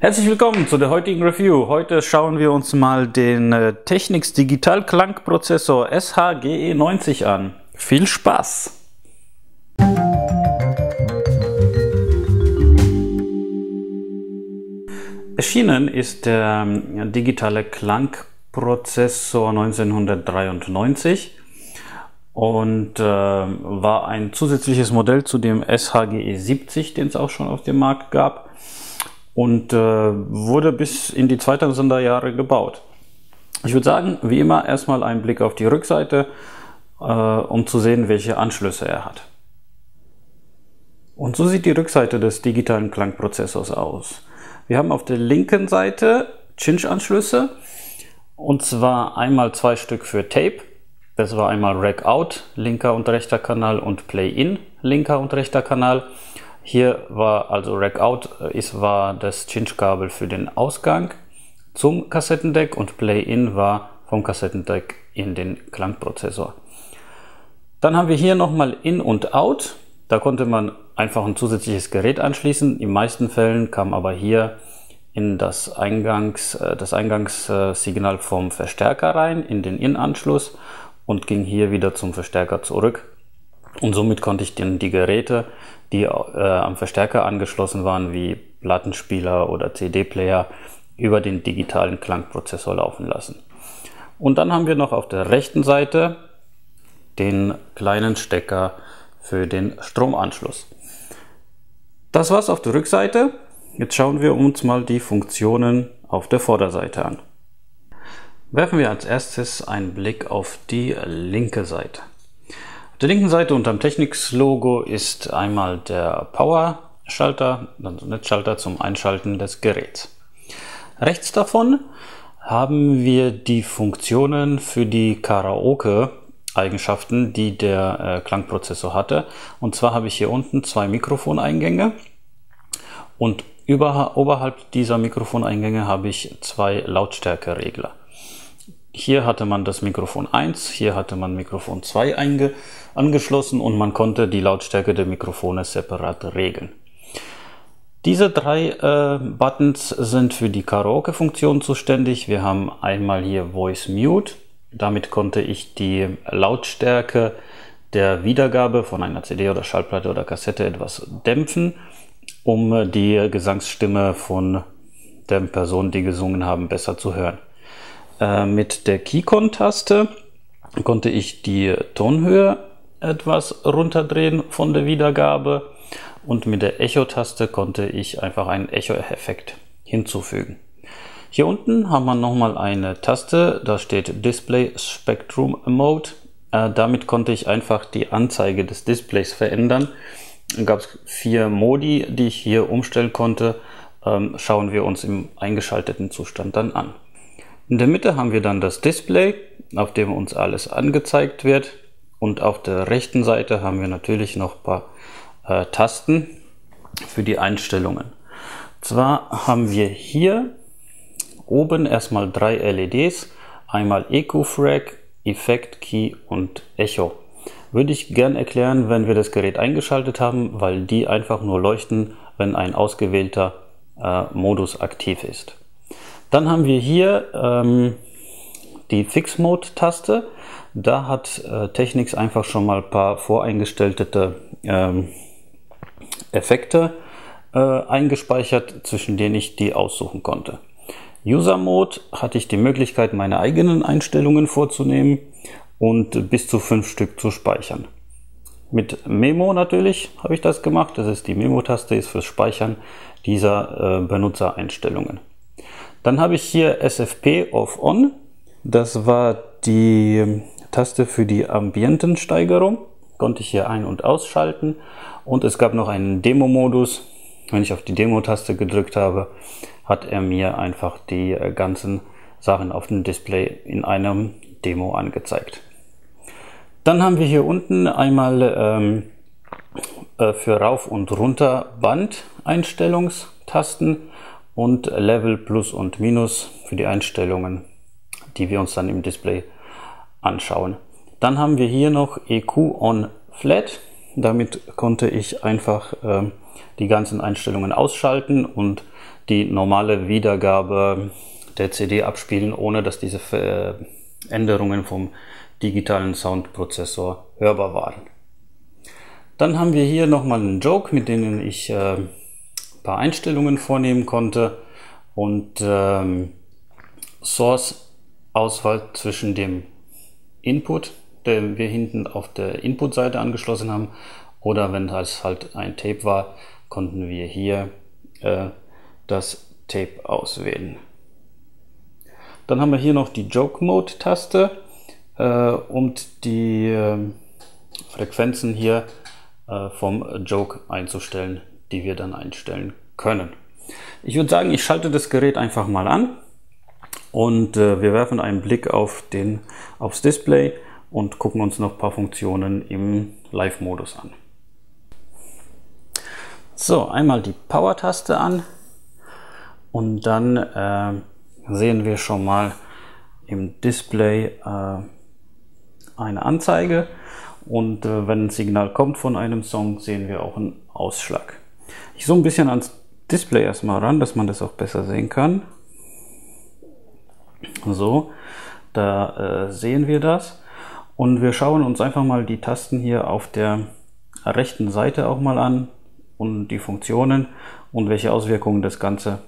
Herzlich willkommen zu der heutigen Review. Heute schauen wir uns mal den äh, Technics Digital Klangprozessor SHGE90 an. Viel Spaß! Erschienen ist der ähm, digitale Klangprozessor 1993 und äh, war ein zusätzliches Modell zu dem SHGE70, den es auch schon auf dem Markt gab und äh, wurde bis in die 2000er Jahre gebaut. Ich würde sagen, wie immer erstmal einen Blick auf die Rückseite, äh, um zu sehen, welche Anschlüsse er hat. Und so sieht die Rückseite des digitalen Klangprozessors aus. Wir haben auf der linken Seite Cinch-Anschlüsse und zwar einmal zwei Stück für Tape. Das war einmal Rack Out, linker und rechter Kanal und Play In, linker und rechter Kanal. Hier war also Rack Out äh, ist, war das Cinch-Kabel für den Ausgang zum Kassettendeck und Play In war vom Kassettendeck in den Klangprozessor. Dann haben wir hier nochmal In und Out. Da konnte man einfach ein zusätzliches Gerät anschließen. In meisten Fällen kam aber hier in das, Eingangs, äh, das Eingangssignal vom Verstärker rein, in den In-Anschluss und ging hier wieder zum Verstärker zurück. Und somit konnte ich dann die Geräte die äh, am Verstärker angeschlossen waren, wie Plattenspieler oder CD-Player, über den digitalen Klangprozessor laufen lassen. Und dann haben wir noch auf der rechten Seite den kleinen Stecker für den Stromanschluss. Das war's auf der Rückseite. Jetzt schauen wir uns mal die Funktionen auf der Vorderseite an. Werfen wir als erstes einen Blick auf die linke Seite. Der linken Seite unter dem Technics-Logo ist einmal der Power-Schalter, also Netzschalter zum Einschalten des Geräts. Rechts davon haben wir die Funktionen für die Karaoke-Eigenschaften, die der äh, Klangprozessor hatte. Und zwar habe ich hier unten zwei Mikrofoneingänge und über, oberhalb dieser Mikrofoneingänge habe ich zwei Lautstärkeregler. Hier hatte man das Mikrofon 1, hier hatte man Mikrofon 2 einge angeschlossen und man konnte die Lautstärke der Mikrofone separat regeln. Diese drei äh, Buttons sind für die Karaoke-Funktion zuständig. Wir haben einmal hier Voice Mute. Damit konnte ich die Lautstärke der Wiedergabe von einer CD oder Schallplatte oder Kassette etwas dämpfen, um die Gesangsstimme von der Person, die gesungen haben, besser zu hören. Äh, mit der Keycon-Taste konnte ich die Tonhöhe etwas runterdrehen von der Wiedergabe und mit der Echo-Taste konnte ich einfach einen Echo-Effekt hinzufügen. Hier unten haben wir nochmal eine Taste, da steht Display Spectrum Mode. Äh, damit konnte ich einfach die Anzeige des Displays verändern. Dann gab es vier Modi, die ich hier umstellen konnte. Ähm, schauen wir uns im eingeschalteten Zustand dann an. In der Mitte haben wir dann das Display, auf dem uns alles angezeigt wird. Und auf der rechten Seite haben wir natürlich noch ein paar äh, Tasten für die Einstellungen. Zwar haben wir hier oben erstmal drei LEDs, einmal EQ-Frag, Effekt Key und Echo. Würde ich gern erklären, wenn wir das Gerät eingeschaltet haben, weil die einfach nur leuchten, wenn ein ausgewählter äh, Modus aktiv ist. Dann haben wir hier ähm, die Fix Mode Taste. Da hat äh, Technics einfach schon mal ein paar voreingestellte ähm, Effekte äh, eingespeichert, zwischen denen ich die aussuchen konnte. User Mode hatte ich die Möglichkeit, meine eigenen Einstellungen vorzunehmen und bis zu fünf Stück zu speichern. Mit Memo natürlich habe ich das gemacht. Das ist die Memo-Taste, ist fürs Speichern dieser äh, Benutzereinstellungen. Dann habe ich hier SFP Off On. Das war die Taste für die Ambientensteigerung. Konnte ich hier ein- und ausschalten. Und es gab noch einen Demo-Modus. Wenn ich auf die Demo-Taste gedrückt habe, hat er mir einfach die äh, ganzen Sachen auf dem Display in einem Demo angezeigt. Dann haben wir hier unten einmal ähm, äh, für Rauf- und Runter Band-Einstellungstasten und Level Plus und Minus für die Einstellungen, die wir uns dann im Display anschauen. Dann haben wir hier noch EQ on Flat. Damit konnte ich einfach äh, die ganzen Einstellungen ausschalten und die normale Wiedergabe der CD abspielen, ohne dass diese Änderungen vom digitalen Soundprozessor hörbar waren. Dann haben wir hier nochmal einen Joke, mit dem ich äh, paar Einstellungen vornehmen konnte und ähm, Source-Auswahl zwischen dem Input, den wir hinten auf der Input-Seite angeschlossen haben, oder wenn es halt ein Tape war, konnten wir hier äh, das Tape auswählen. Dann haben wir hier noch die Joke Mode Taste, äh, um die äh, Frequenzen hier äh, vom Joke einzustellen, die wir dann einstellen können. Ich würde sagen, ich schalte das Gerät einfach mal an und äh, wir werfen einen Blick auf den, aufs Display und gucken uns noch ein paar Funktionen im Live-Modus an. So, einmal die Power-Taste an und dann äh, sehen wir schon mal im Display äh, eine Anzeige und äh, wenn ein Signal kommt von einem Song, sehen wir auch einen Ausschlag. Ich zoome ein bisschen ans Display erstmal ran, dass man das auch besser sehen kann. So, da äh, sehen wir das und wir schauen uns einfach mal die Tasten hier auf der rechten Seite auch mal an und die Funktionen und welche Auswirkungen das Ganze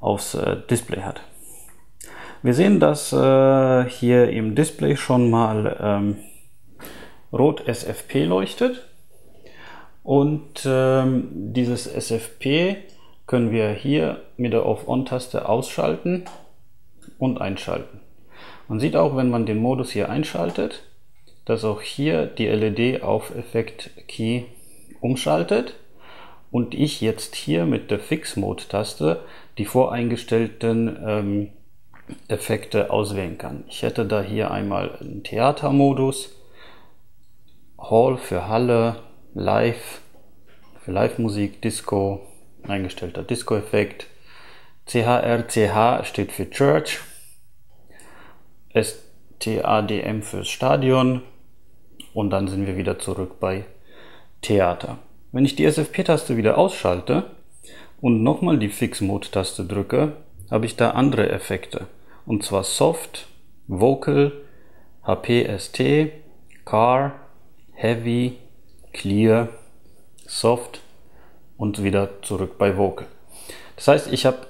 aufs äh, Display hat. Wir sehen, dass äh, hier im Display schon mal ähm, rot SFP leuchtet und ähm, dieses SFP können wir hier mit der Off-On-Taste ausschalten und einschalten. Man sieht auch, wenn man den Modus hier einschaltet, dass auch hier die LED auf Effekt Key umschaltet und ich jetzt hier mit der Fix Mode Taste die voreingestellten ähm, Effekte auswählen kann. Ich hätte da hier einmal einen Theatermodus, Hall für Halle, Live für Live-Musik, Disco, eingestellter Disco-Effekt, CHRCH steht für Church, STADM fürs Stadion und dann sind wir wieder zurück bei Theater. Wenn ich die SFP-Taste wieder ausschalte und nochmal die Fix-Mode-Taste drücke, habe ich da andere Effekte. Und zwar Soft, Vocal, HPST, Car, Heavy, Clear, Soft und wieder zurück bei Vocal. Das heißt, ich habe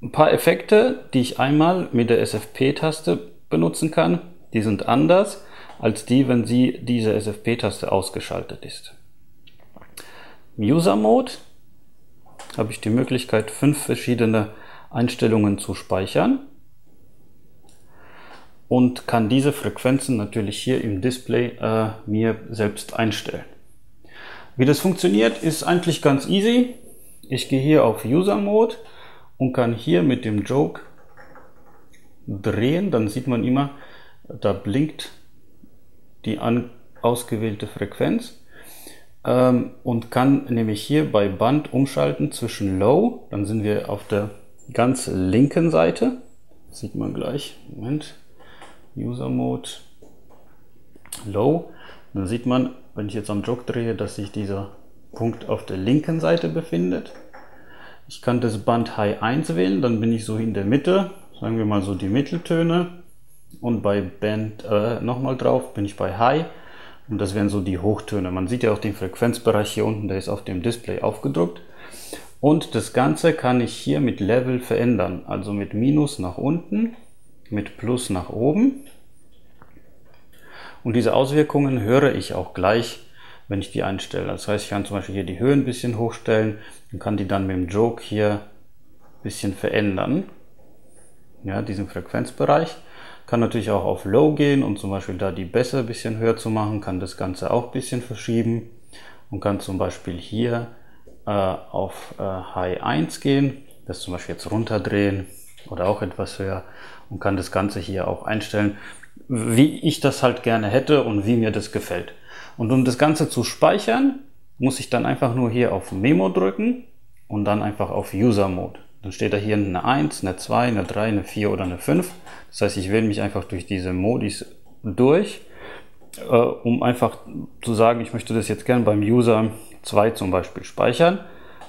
ein paar Effekte, die ich einmal mit der SFP-Taste benutzen kann. Die sind anders als die, wenn sie diese SFP-Taste ausgeschaltet ist. Im User Mode habe ich die Möglichkeit, fünf verschiedene Einstellungen zu speichern und kann diese Frequenzen natürlich hier im Display äh, mir selbst einstellen. Wie das funktioniert, ist eigentlich ganz easy. Ich gehe hier auf User Mode und kann hier mit dem Joke drehen. Dann sieht man immer, da blinkt die ausgewählte Frequenz. Ähm, und kann nämlich hier bei Band umschalten zwischen Low, dann sind wir auf der ganz linken Seite, das sieht man gleich, Moment, User Mode, Low, dann sieht man, wenn ich jetzt am Jog drehe, dass sich dieser Punkt auf der linken Seite befindet. Ich kann das Band High 1 wählen, dann bin ich so in der Mitte, sagen wir mal so die Mitteltöne und bei Band äh, nochmal drauf bin ich bei High und das wären so die Hochtöne. Man sieht ja auch den Frequenzbereich hier unten, der ist auf dem Display aufgedruckt. Und das Ganze kann ich hier mit Level verändern. Also mit Minus nach unten, mit Plus nach oben. Und diese Auswirkungen höre ich auch gleich, wenn ich die einstelle. Das heißt, ich kann zum Beispiel hier die Höhe ein bisschen hochstellen und kann die dann mit dem Joke hier ein bisschen verändern. Ja, diesen Frequenzbereich. Kann natürlich auch auf Low gehen und zum Beispiel da die Bässe ein bisschen höher zu machen, kann das Ganze auch ein bisschen verschieben und kann zum Beispiel hier äh, auf äh, High 1 gehen, das zum Beispiel jetzt runterdrehen oder auch etwas höher und kann das Ganze hier auch einstellen, wie ich das halt gerne hätte und wie mir das gefällt. Und um das Ganze zu speichern, muss ich dann einfach nur hier auf Memo drücken und dann einfach auf User Mode. Dann steht da hier eine 1, eine 2, eine 3, eine 4 oder eine 5. Das heißt, ich wähle mich einfach durch diese Modis durch, äh, um einfach zu sagen, ich möchte das jetzt gern beim User 2 zum Beispiel speichern.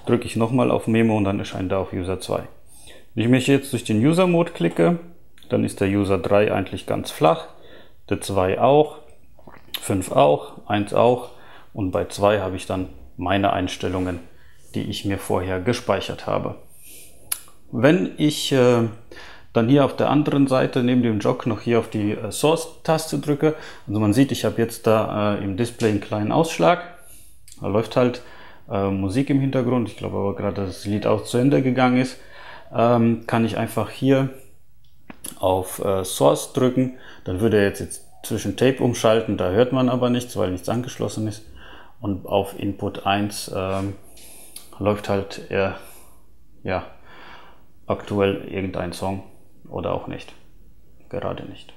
Drücke ich nochmal auf Memo und dann erscheint da auf User 2. Wenn ich mich jetzt durch den User-Mode klicke, dann ist der User 3 eigentlich ganz flach, der 2 auch, 5 auch, 1 auch. Und bei 2 habe ich dann meine Einstellungen, die ich mir vorher gespeichert habe. Wenn ich äh, dann hier auf der anderen Seite neben dem Jog noch hier auf die äh, Source-Taste drücke, also man sieht, ich habe jetzt da äh, im Display einen kleinen Ausschlag, da läuft halt äh, Musik im Hintergrund, ich glaube aber gerade, dass das Lied auch zu Ende gegangen ist, ähm, kann ich einfach hier auf äh, Source drücken, dann würde er jetzt, jetzt zwischen Tape umschalten, da hört man aber nichts, weil nichts angeschlossen ist und auf Input 1 ähm, läuft halt eher, ja, aktuell irgendein Song oder auch nicht. Gerade nicht.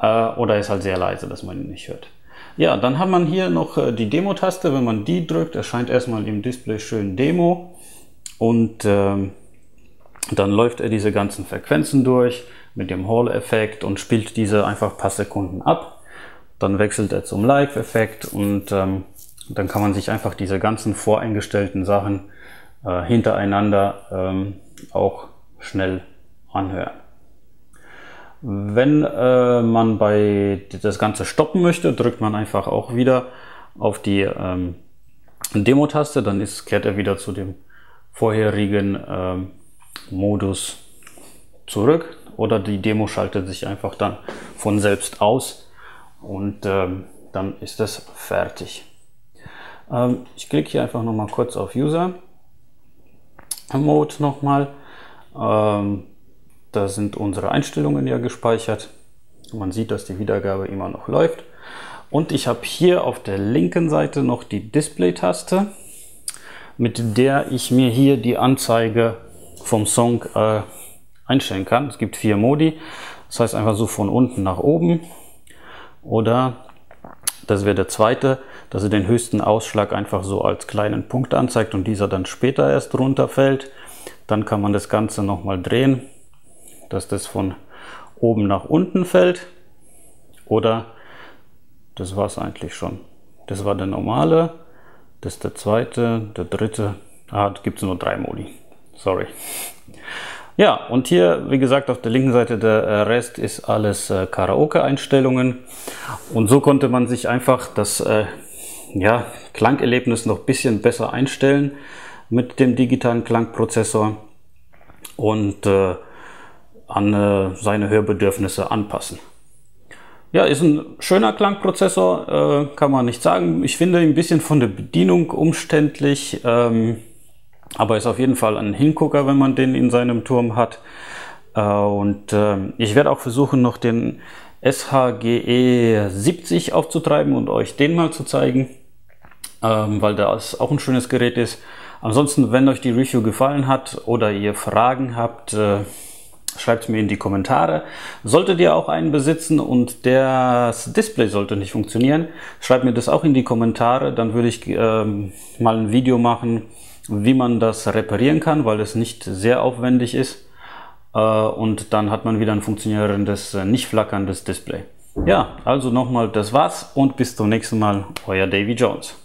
Äh, oder ist halt sehr leise, dass man ihn nicht hört. Ja, dann hat man hier noch äh, die Demo-Taste. Wenn man die drückt, erscheint erstmal im Display schön Demo. Und ähm, dann läuft er diese ganzen Frequenzen durch mit dem Hall-Effekt und spielt diese einfach ein paar Sekunden ab. Dann wechselt er zum Live-Effekt und ähm, dann kann man sich einfach diese ganzen voreingestellten Sachen äh, hintereinander ähm, auch schnell anhören. Wenn äh, man bei das Ganze stoppen möchte, drückt man einfach auch wieder auf die ähm, Demo-Taste, dann ist, kehrt er wieder zu dem vorherigen ähm, Modus zurück oder die Demo schaltet sich einfach dann von selbst aus und ähm, dann ist es fertig. Ähm, ich klicke hier einfach nochmal kurz auf User Mode nochmal. Ähm, da sind unsere Einstellungen ja gespeichert. Man sieht, dass die Wiedergabe immer noch läuft. Und ich habe hier auf der linken Seite noch die Display-Taste, mit der ich mir hier die Anzeige vom Song äh, einstellen kann. Es gibt vier Modi. Das heißt einfach so von unten nach oben. Oder das wäre der zweite, dass er den höchsten Ausschlag einfach so als kleinen Punkt anzeigt und dieser dann später erst runterfällt. Dann kann man das Ganze nochmal drehen, dass das von oben nach unten fällt. Oder das war es eigentlich schon. Das war der normale, das ist der zweite, der dritte. Ah, gibt es nur drei Modi. Sorry. Ja, und hier, wie gesagt, auf der linken Seite der äh, Rest ist alles äh, Karaoke-Einstellungen. Und so konnte man sich einfach das äh, ja, Klangerlebnis noch ein bisschen besser einstellen mit dem digitalen Klangprozessor und äh, an äh, seine Hörbedürfnisse anpassen. Ja, ist ein schöner Klangprozessor, äh, kann man nicht sagen. Ich finde ein bisschen von der Bedienung umständlich. Ähm, aber ist auf jeden Fall ein Hingucker, wenn man den in seinem Turm hat. Äh, und ähm, ich werde auch versuchen, noch den SHGE 70 aufzutreiben und euch den mal zu zeigen, ähm, weil das auch ein schönes Gerät ist. Ansonsten, wenn euch die Review gefallen hat oder ihr Fragen habt, äh, schreibt mir in die Kommentare. Solltet ihr auch einen besitzen und das Display sollte nicht funktionieren, schreibt mir das auch in die Kommentare. Dann würde ich ähm, mal ein Video machen, wie man das reparieren kann, weil es nicht sehr aufwendig ist. Äh, und dann hat man wieder ein funktionierendes, äh, nicht flackerndes Display. Ja, also nochmal, das war's und bis zum nächsten Mal, euer Davy Jones.